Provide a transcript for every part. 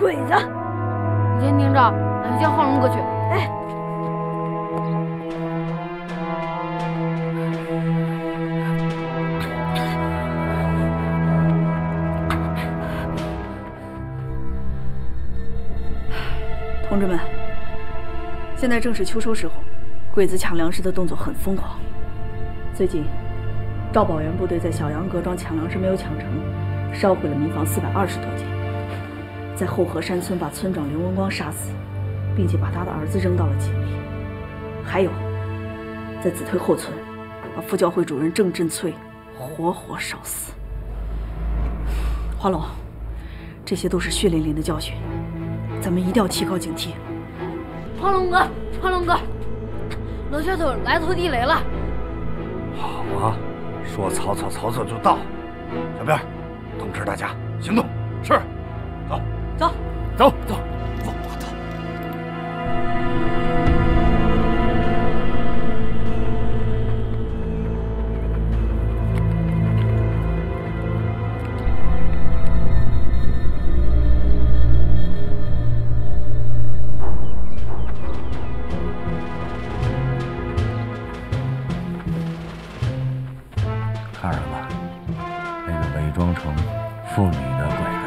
鬼子。你先听着，俺先晃龙哥去。哎，同志们，现在正是秋收时候，鬼子抢粮食的动作很疯狂。最近，赵保元部队在小杨各庄抢粮食没有抢成，烧毁了民房四百二十多间，在后河山村把村长刘文光杀死，并且把他的儿子扔到了井里。还有，在子推后村，把副教会主任郑振翠活活烧死。华龙，这些都是血淋淋的教训，咱们一定要提高警惕。黄龙哥，黄龙哥，老小头来偷地雷了。好啊，说曹操，曹操就到。小辫，通知大家行动。是，走，走，走，走。王八蛋！看上了，那个伪装成妇女的鬼的，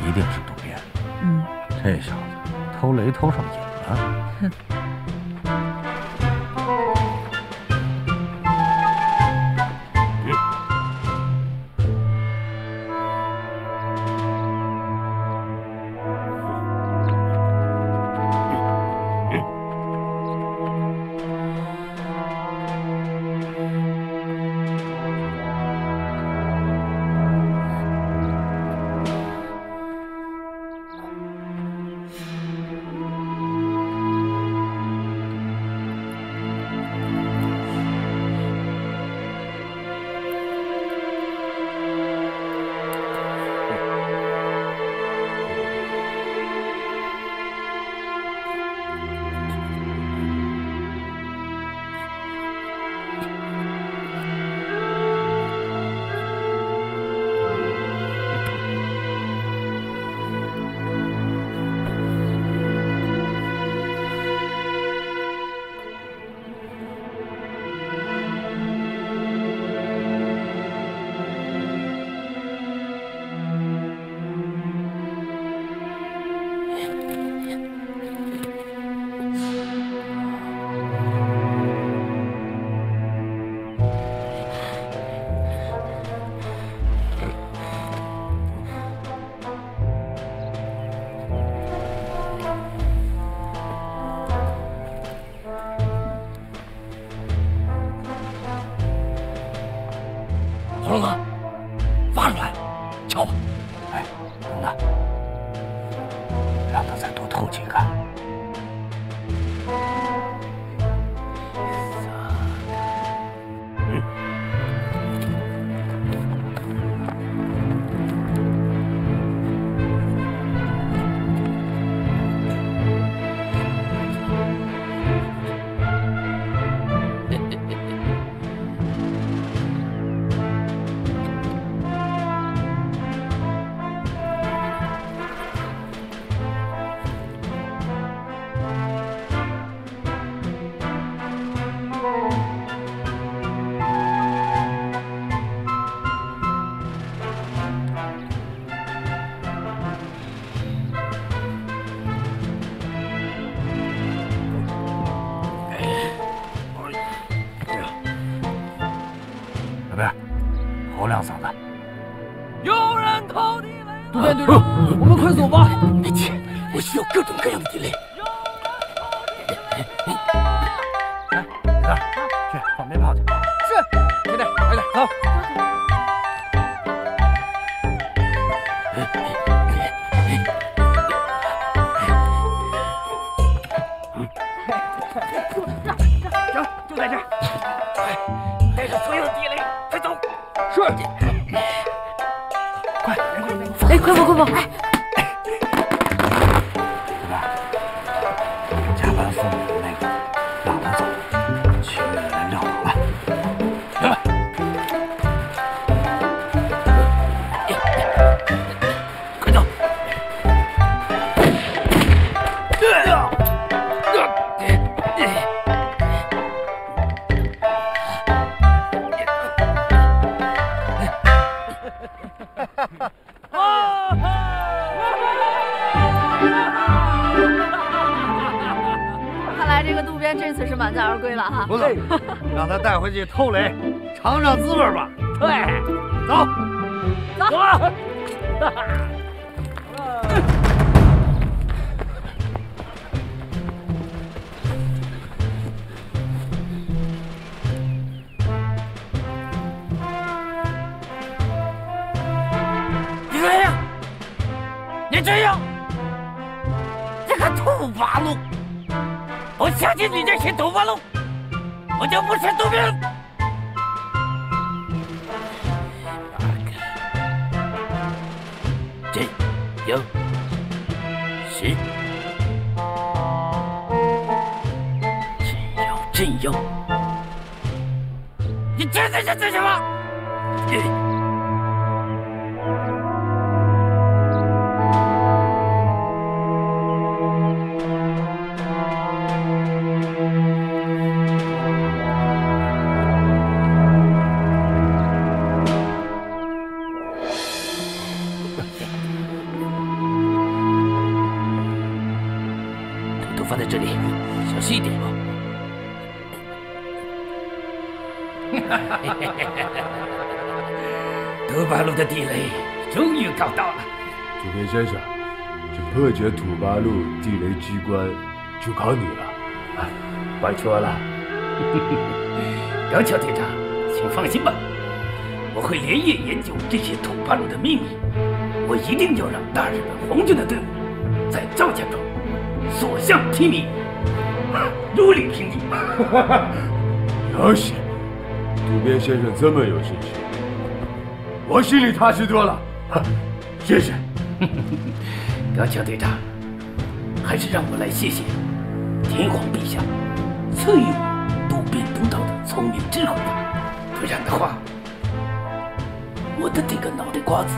一定是渡边。嗯，这小子偷雷偷上瘾了。哼。各种回去偷雷，尝尝滋味吧。对，走，走。你这样，你这样，这个土八路，我相信你这些土八路，我就不是渡边。这有是，真有真有，你这在这什么？德巴路的地雷终于搞到了。主编先生，这破解土八路地雷机关就靠你了，啊，拜托了。高桥队长，请放心吧，我会连夜研究这些土八路的秘密，我一定要让大日本皇军的队伍在赵家庄所向披靡，如履平地。了解，渡边先生这么有信心，我心里踏实多了。谢谢。高桥队长，还是让我来谢谢天皇陛下赐予我渡边督导的聪明智慧吧，不然的话，我的这个脑袋瓜子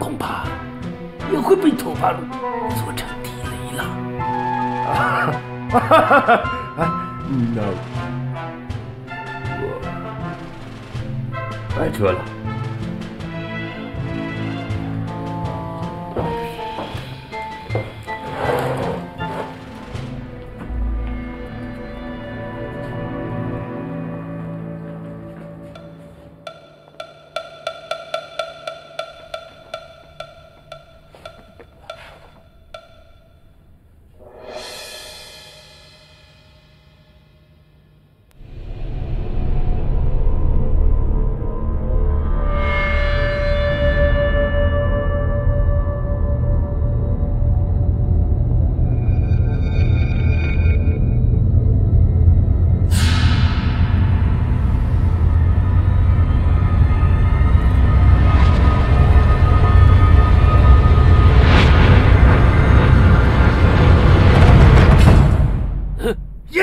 恐怕也会被土八路做成地雷了。哈哈哈哈！哎，那白扯了。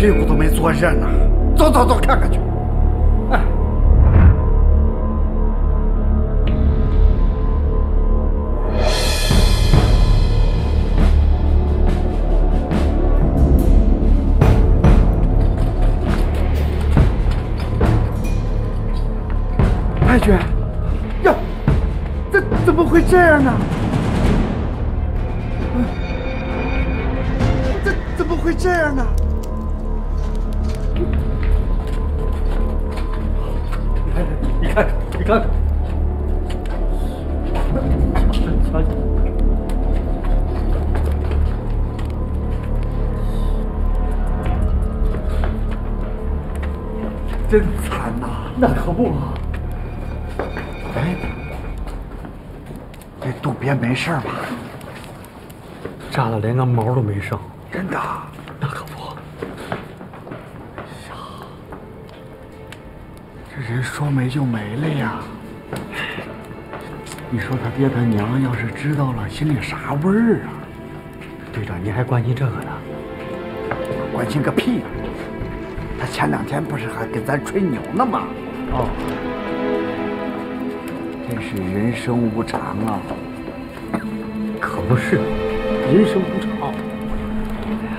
屁股都没坐热呢。走走走，看看去。哎。太君，呀，这怎么会这样呢？这怎么会这样呢？不嘛。哎，这渡边没事吧？炸了，连个毛都没剩。真的？那可不。呀这人说没就没了呀！你说他爹他娘要是知道了，心里啥味儿啊？队长，您还关心这个呢？关心个屁！他前两天不是还跟咱吹牛呢吗？哦，真是人生无常啊！可不是，人生无常。哎呀，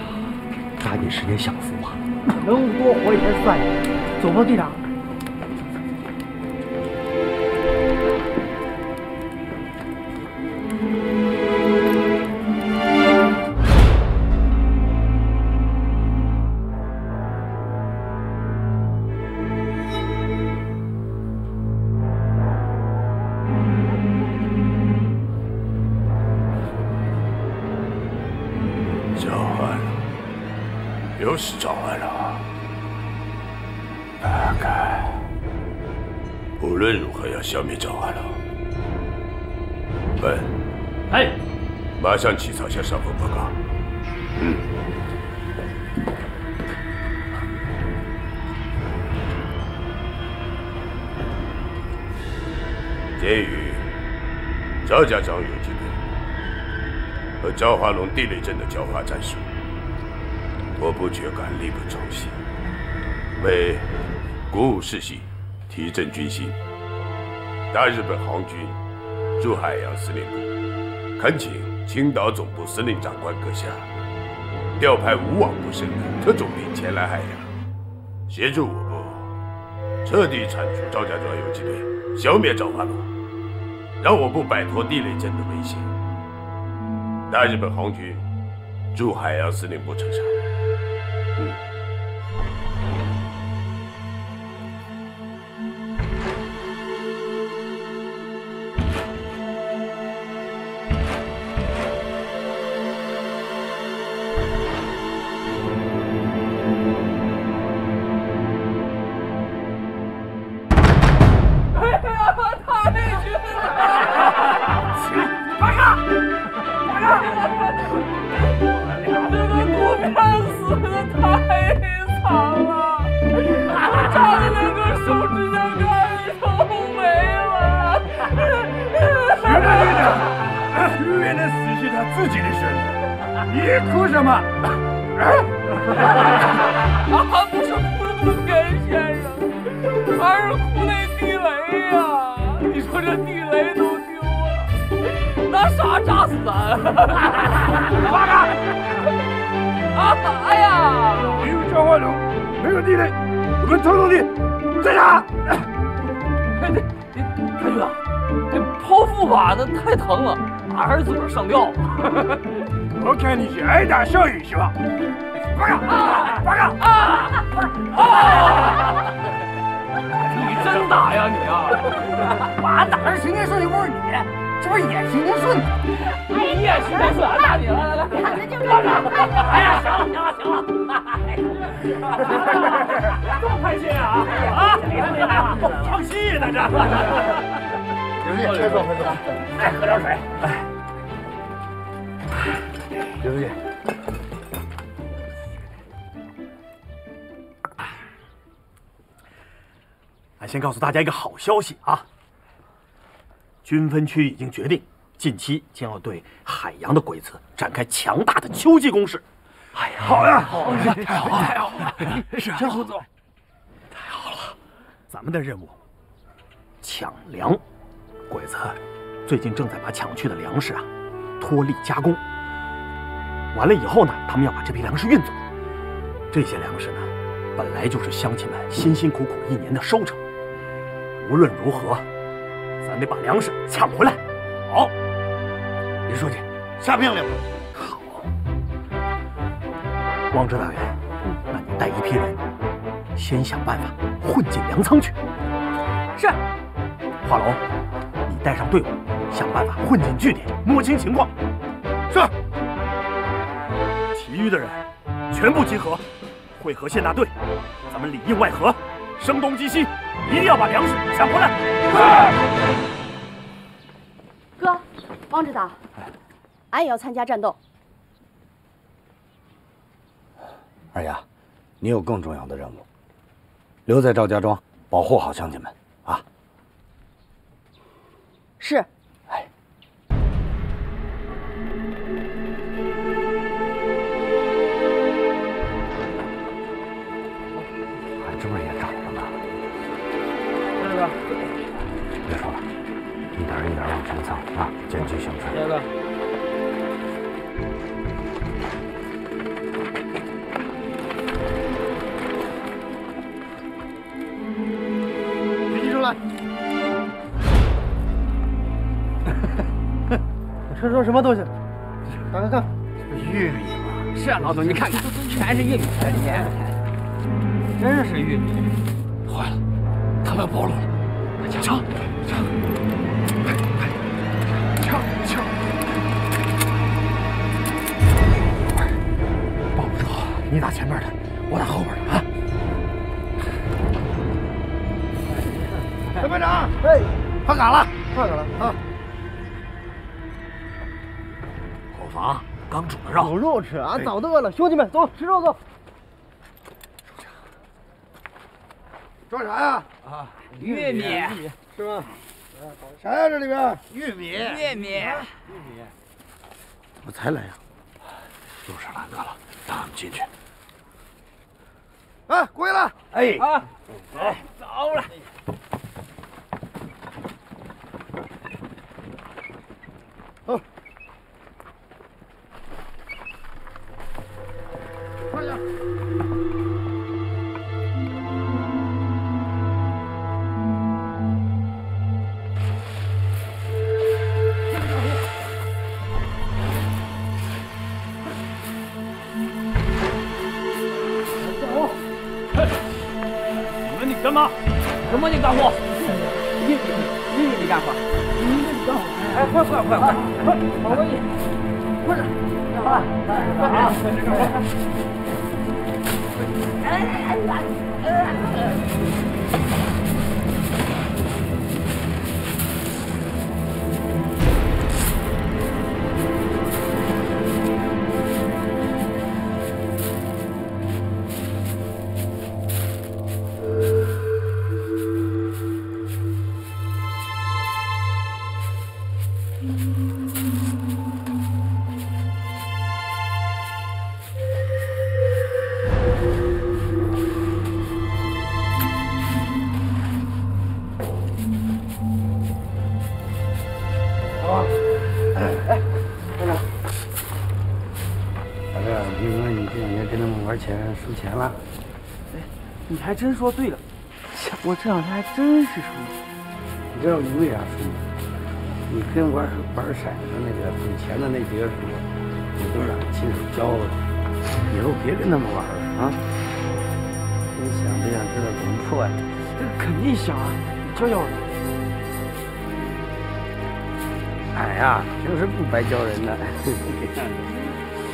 抓紧时间享福吧，能多活一天算一天。走吧，队长。鉴于赵家庄游击队和赵华龙地雷阵的狡猾战术，我不觉敢力不从心，为鼓舞士气、提振军心，大日本皇军驻海洋司令部恳请青岛总部司令长官阁下调派无往不胜的特种兵前来海洋，协助我部彻底铲除赵家庄游击队，消灭赵华龙，让我不摆脱地雷阵的威胁。大日本皇军驻海洋司令部呈上。嗯。的事，你哭什么？啊俺不是哭渡边先生，而是哭那地雷呀！你说这地雷都丢了，拿啥炸死咱？八嘎！啊！哎呀！没有赵化龙，没有地雷，我们偷偷的在哪？哎，这开局啊，这剖腹吧，那太疼了，俺还是自个儿上吊。我看你是爱打小雨是吧？八嘎！八嘎！你真打呀你啊！俺打的是行天顺的，不是你，这不是也行天顺吗？你也行天顺，俺打你，来来来，八嘎！哎呀，行了行了行了，这么开心啊啊！你看你看，唱戏呢这。快坐快坐，哎，喝点水。刘书记。俺先告诉大家一个好消息啊！军分区已经决定，近期将要对海洋的鬼子展开强大的秋季攻势。哎呀，好呀，好呀，太好了，太好了！是真胡总，太好了！咱们的任务抢粮，鬼子最近正在把抢去的粮食啊脱粒加工，完了以后呢，他们要把这批粮食运走。这些粮食呢，本来就是乡亲们辛辛苦苦一年的收成。无论如何，咱得把粮食抢回来。好，李书记，下命令。好。王指导员，那你带一批人，先想办法混进粮仓去。是。华龙，你带上队伍，想办法混进据点，摸清情况。是。其余的人全部集合，会合县大队，咱们里应外合，声东击西，一定要把粮食抢回来。是哥，汪指导，俺也要参加战斗。二丫，你有更重要的任务，留在赵家庄，保护好乡亲们啊！是。这什么东西？打开看，玉米嘛。是啊，老总，你看看，全是玉米，真是玉米。坏了，他们要暴露了，抢抢抢！快快抢抢！抱不住，你打前面的，我打后边的啊！小班长，哎，快赶了，快赶了啊！刚煮的肉，有肉吃，俺早都饿了。兄弟们，走，吃肉走。装啥呀？啊，玉米，是吧？啥呀？这里边玉米，玉米，玉米。怎么才来呀，又是难哥了，让俺们进去。哎，归了。哎，啊，走，走了。走。快点！走！你们你干嘛？什么你干活？玉米，玉米干活。玉米干活。哎，快快快快快，跑过去！快点！啊！快点！快点！钱还真说对了，我这两天还真是输。你知道你为啥输吗？你跟玩玩骰子那个赌钱的那几个输，你都让亲手教的，以后别跟他们玩了啊！你想不想知道怎么破呀？这肯定想啊，你教教我。俺呀，平时不白教人的。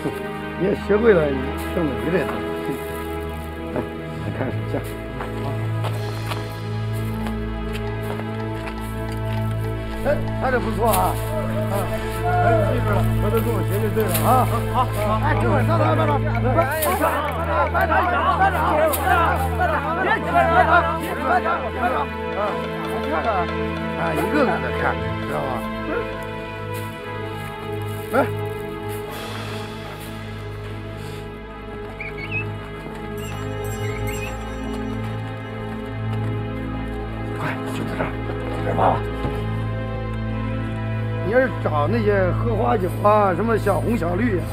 你要学会了，挣了一辈子。来，来看手相。哎，拍的不错啊！啊，哎，记住了，回头跟我学就对了啊！好，好，哎，这会上来，班长，班长，班长，班长，班长，班长，别急，班长，班长，班长，啊，看看，啊，一个个的看，知道吧？就在这，别怕你要是找那些荷花酒啊，什么小红小绿啊。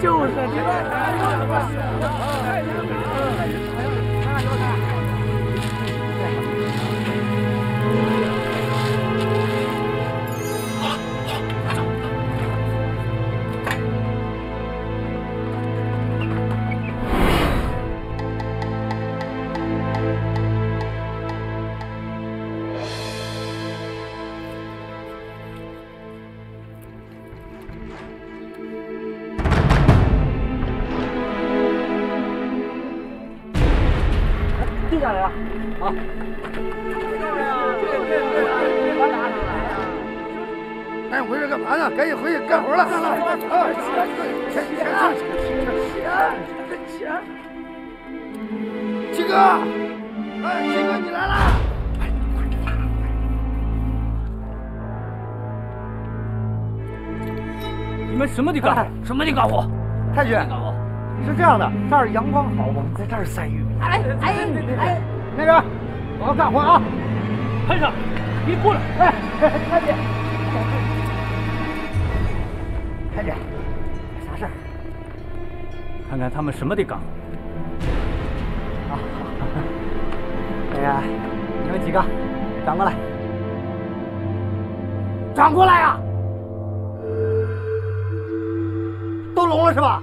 就是定下来了，啊！赶紧回去干嘛呢？赶紧回去干活了！啊！钱钱钱钱！七哥，哎，七哥你来啦！你们什么地干？什么地干活？太君，是这样的，这儿阳光好，我们在这儿晒玉米。哎哎哎，那边，我要干活啊！潘上，你过来！哎，快点，快点，啥事儿？看看他们什么地岗。啊，哎呀，你们几个转过来，转过来呀！都聋了是吧？